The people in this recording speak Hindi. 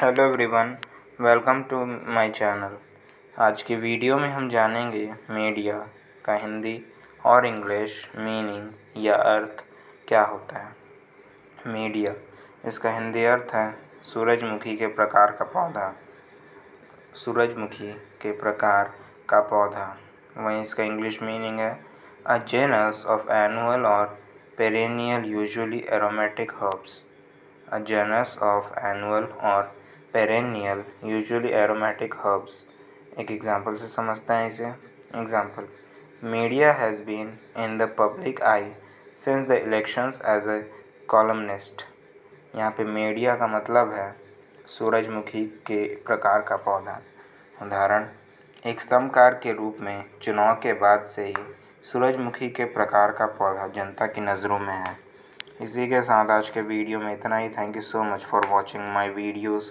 Hello everyone welcome to my channel आज की वीडियो में हम जानेंगे मीडिया का हिंदी और इंग्लिश मीनिंग या अर्थ क्या होता है। मीडिया इसका हिंदी अर्थ है सूरजमुखी के प्रकार का पौधा। सूरजमुखी के प्रकार का पौधा, वहीं इसका इंग्लिश मीनिंग है अ जेनस ऑफ़ एनुअल और perennial usually aromatic herbs a genus of annual or perennial, usually aromatic herbs एक एग्जांपल से समझते हैं इसे। Example media has been in the public eye since the elections as a columnist यहाँ पे मीडिया का मतलब है सूरजमुखी के प्रकार का पौधा। उदाहरण, एक स्तंभकार के रूप में चुनाव के बाद से ही सूरजमुखी के प्रकार का पौधा जनता की नज़रों में है। इसी के साथ आज के वीडियो में इतना ही। Thank you so much for watching my videos